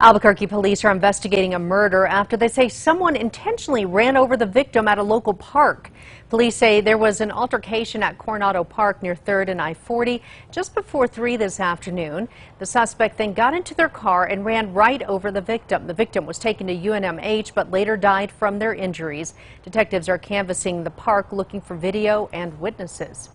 Albuquerque police are investigating a murder after they say someone intentionally ran over the victim at a local park. Police say there was an altercation at Coronado Park near 3rd and I-40 just before 3 this afternoon. The suspect then got into their car and ran right over the victim. The victim was taken to UNMH but later died from their injuries. Detectives are canvassing the park looking for video and witnesses.